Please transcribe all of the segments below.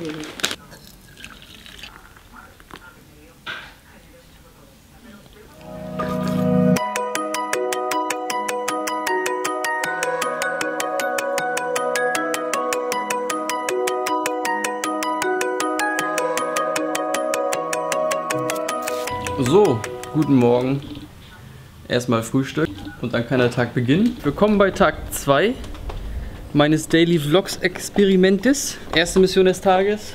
So, guten Morgen. Erstmal Frühstück und dann kann der Tag beginnen. Willkommen bei Tag 2 meines Daily Vlogs Experimentes. Erste Mission des Tages.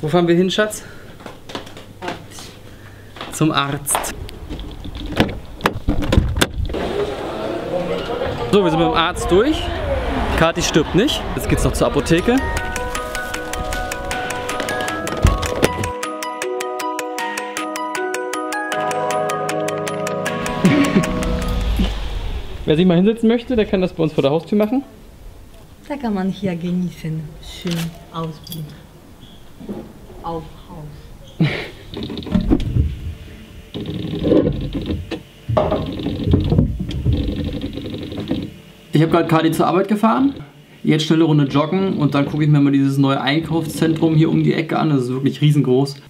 Wo fahren wir hin, Schatz? Zum Arzt. So, wir sind mit dem Arzt durch. Kathi stirbt nicht. Jetzt geht's noch zur Apotheke. Wer sich mal hinsetzen möchte, der kann das bei uns vor der Haustür machen. Da kann man hier genießen. Schön Ausblick. Auf Haus. Ich habe gerade Kadi zur Arbeit gefahren. Jetzt schnelle Runde joggen und dann gucke ich mir mal dieses neue Einkaufszentrum hier um die Ecke an. Das ist wirklich riesengroß.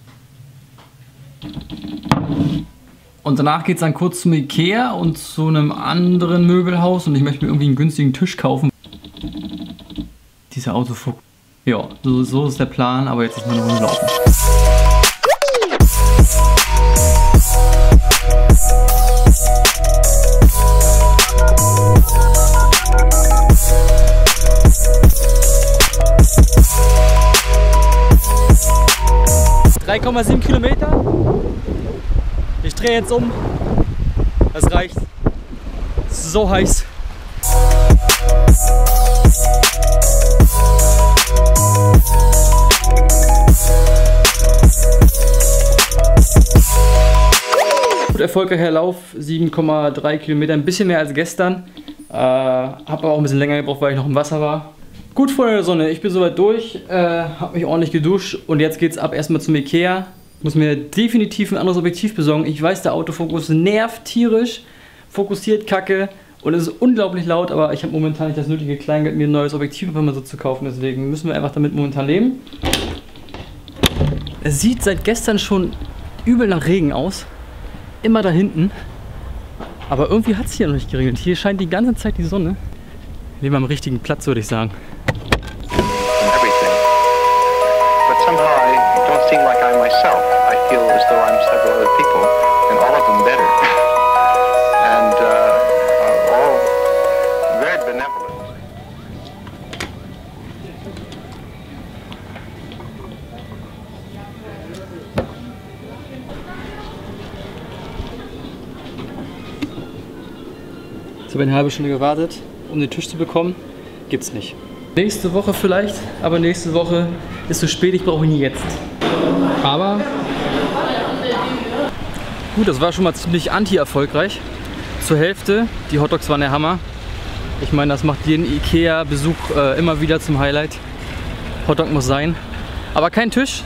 Und danach geht es dann kurz zum Ikea und zu einem anderen Möbelhaus und ich möchte mir irgendwie einen günstigen Tisch kaufen. Dieser Autofuck. Ja, so, so ist der Plan, aber jetzt ist meine Runde laufen. ...3,7 Kilometer. Drehe jetzt um. Das reicht. So heiß. Gut erfolgreicher Lauf, 7,3 Kilometer, ein bisschen mehr als gestern. Äh, hab aber auch ein bisschen länger gebraucht, weil ich noch im Wasser war. Gut vor der Sonne, ich bin soweit durch, äh, hab mich ordentlich geduscht und jetzt geht's ab erstmal zum Ikea. Muss mir definitiv ein anderes Objektiv besorgen. Ich weiß, der Autofokus nervt tierisch, fokussiert kacke und es ist unglaublich laut, aber ich habe momentan nicht das nötige Kleingeld, mir ein neues Objektiv einfach mal so zu kaufen. Deswegen müssen wir einfach damit momentan leben. Es sieht seit gestern schon übel nach Regen aus. Immer da hinten. Aber irgendwie hat es hier noch nicht geregnet. Hier scheint die ganze Zeit die Sonne. Wir leben am richtigen Platz, würde ich sagen. Seem like I myself. I feel as though I'm several other people, and all of them better. and uh, all very benevolent. Habe ich eine halbe Stunde gewartet, um den Tisch zu bekommen. Gibt's nicht. Nächste Woche vielleicht, aber nächste Woche ist zu spät, ich brauche ihn jetzt. Aber gut, das war schon mal ziemlich anti-erfolgreich. Zur Hälfte, die Hotdogs waren der Hammer. Ich meine, das macht jeden Ikea-Besuch äh, immer wieder zum Highlight. Hotdog muss sein. Aber kein Tisch.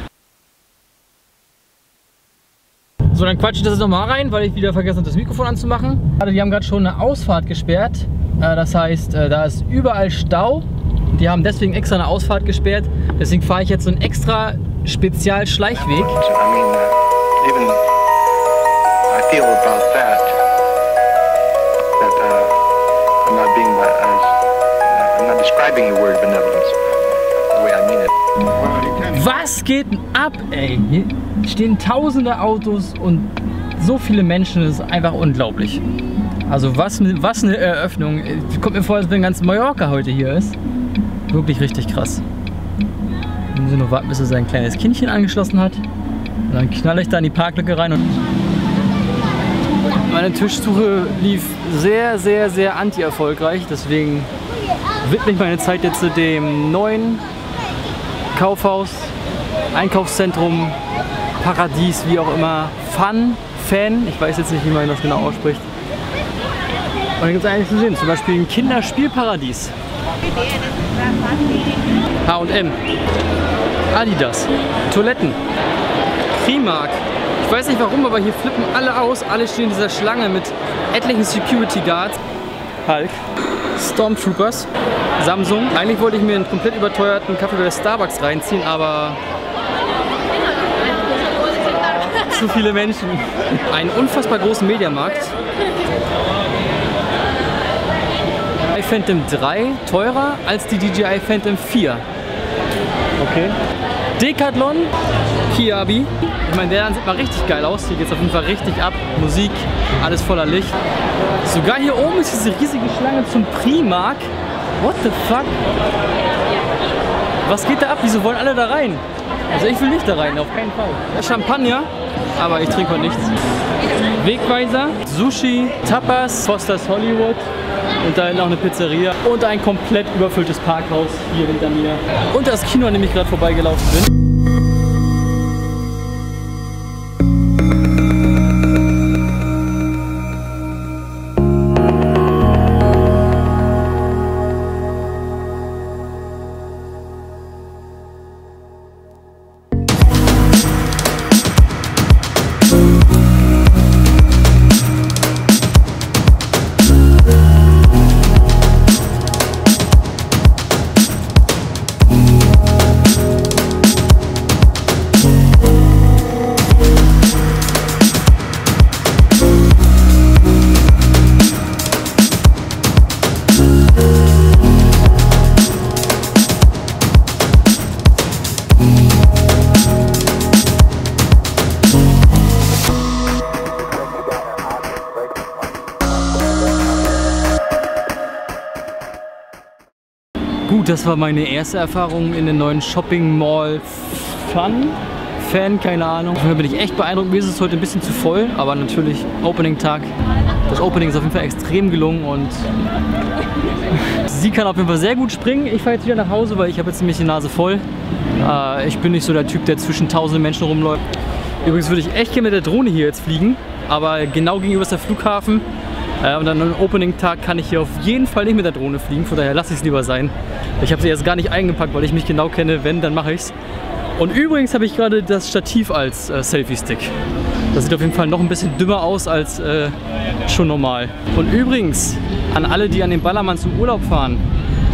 So, dann quatsche ich das jetzt nochmal rein, weil ich wieder vergessen habe, das Mikrofon anzumachen. Also, die haben gerade schon eine Ausfahrt gesperrt. Äh, Das heißt, äh, da ist überall Stau. Die haben deswegen extra eine Ausfahrt gesperrt. Deswegen fahre ich jetzt so einen extra Spezial-Schleichweg. Was geht denn ab, ey? Hier stehen tausende Autos und so viele Menschen. Das ist einfach unglaublich. Also was, was eine Eröffnung. Kommt mir vor, als wenn ganz Mallorca heute hier ist. Wirklich richtig krass. Wir müssen nur warten, bis er sein kleines Kindchen angeschlossen hat. Und dann knalle ich da in die Parklücke rein und meine Tischsuche lief sehr, sehr, sehr anti-erfolgreich. Deswegen widme ich meine Zeit jetzt zu dem neuen Kaufhaus, Einkaufszentrum, Paradies, wie auch immer. Fun, Fan, ich weiß jetzt nicht, wie man das genau ausspricht. Und da gibt es einiges zu sehen, zum Beispiel ein Kinderspielparadies. H&M, Adidas, Toiletten, Primark. Ich weiß nicht warum, aber hier flippen alle aus. Alle stehen in dieser Schlange mit etlichen Security Guards. Hulk, Stormtroopers. Samsung. Eigentlich wollte ich mir einen komplett überteuerten Kaffee bei Starbucks reinziehen, aber zu viele Menschen. Einen unfassbar großen Mediamarkt. Phantom 3 teurer als die DJI Phantom 4. Okay. Decathlon, Kiabi. Ich meine, der sieht mal richtig geil aus. Hier geht es auf jeden Fall richtig ab. Musik, alles voller Licht. Sogar hier oben ist diese riesige Schlange zum Primark. What the fuck? Was geht da ab? Wieso wollen alle da rein? Also ich will nicht da rein, auf keinen Fall. Champagner, aber ich trinke heute nichts. Wegweiser, Sushi, Tapas, Foster's Hollywood und da hinten auch eine Pizzeria und ein komplett überfülltes Parkhaus hier hinter mir. Und das Kino, an dem ich gerade vorbeigelaufen bin. Gut, das war meine erste Erfahrung in den neuen Shopping Mall Fun. Fan, keine Ahnung. Da bin ich echt beeindruckt. Mir ist es heute ein bisschen zu voll, aber natürlich Opening-Tag. Das Opening ist auf jeden Fall extrem gelungen und sie kann auf jeden Fall sehr gut springen. Ich fahre jetzt wieder nach Hause, weil ich habe jetzt nämlich die Nase voll. Äh, ich bin nicht so der Typ, der zwischen tausenden Menschen rumläuft. Übrigens würde ich echt gerne mit der Drohne hier jetzt fliegen, aber genau gegenüber ist der Flughafen. Äh, und dann am Opening-Tag kann ich hier auf jeden Fall nicht mit der Drohne fliegen, von daher lasse ich es lieber sein. Ich habe sie jetzt gar nicht eingepackt, weil ich mich genau kenne, wenn, dann mache ich es. Und übrigens habe ich gerade das Stativ als äh, Selfie-Stick. Das sieht auf jeden Fall noch ein bisschen dümmer aus als äh, schon normal. Und übrigens, an alle, die an den Ballermann zum Urlaub fahren,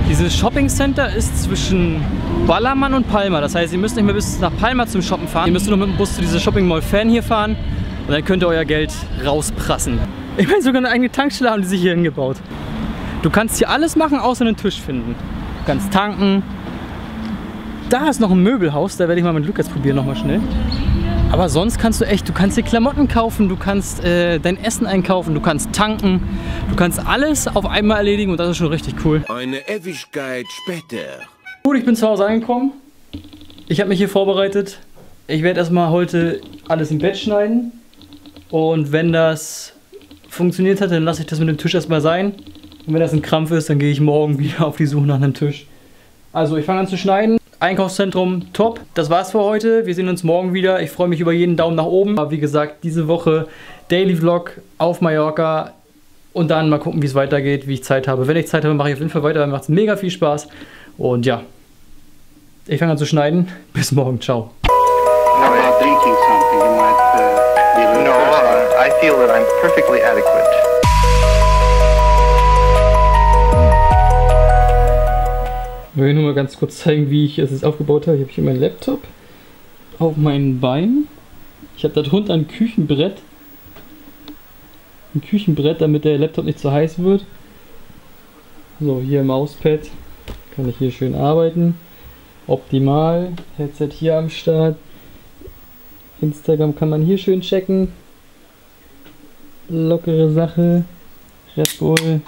dieses Shopping Center ist zwischen Ballermann und Palma. Das heißt, ihr müsst nicht mehr bis nach Palma zum Shoppen fahren. Ihr müsst nur mit dem Bus zu dieser Shopping Mall Fan hier fahren und dann könnt ihr euer Geld rausprassen. Ich meine, sogar eine eigene Tankstelle haben die sich hier hingebaut. Du kannst hier alles machen, außer einen Tisch finden. Du kannst tanken. Da ist noch ein Möbelhaus, da werde ich mal mit Lukas probieren nochmal schnell. Aber sonst kannst du echt, du kannst dir Klamotten kaufen, du kannst äh, dein Essen einkaufen, du kannst tanken, du kannst alles auf einmal erledigen und das ist schon richtig cool. Eine Ewigkeit später. Gut, ich bin zu Hause angekommen. Ich habe mich hier vorbereitet. Ich werde erstmal heute alles im Bett schneiden. Und wenn das funktioniert hat, dann lasse ich das mit dem Tisch erstmal sein. Und wenn das ein Krampf ist, dann gehe ich morgen wieder auf die Suche nach einem Tisch. Also ich fange an zu schneiden. Einkaufszentrum top. Das war's für heute. Wir sehen uns morgen wieder. Ich freue mich über jeden Daumen nach oben. Aber wie gesagt, diese Woche Daily Vlog auf Mallorca. Und dann mal gucken, wie es weitergeht, wie ich Zeit habe. Wenn ich Zeit habe, mache ich auf jeden Fall weiter. Macht es mega viel Spaß. Und ja, ich fange an zu schneiden. Bis morgen. Ciao. Feel that I'm perfectly adequate. Ich will nur mal ganz kurz zeigen, wie ich es aufgebaut habe. Ich habe hier meinen Laptop auf meinen Beinen. Ich habe darunter ein Küchenbrett. Ein Küchenbrett, damit der Laptop nicht zu heiß wird. So, hier Mauspad. Kann ich hier schön arbeiten. Optimal. Headset hier am Start. Instagram kann man hier schön checken. Lockere Sache. Red Bull.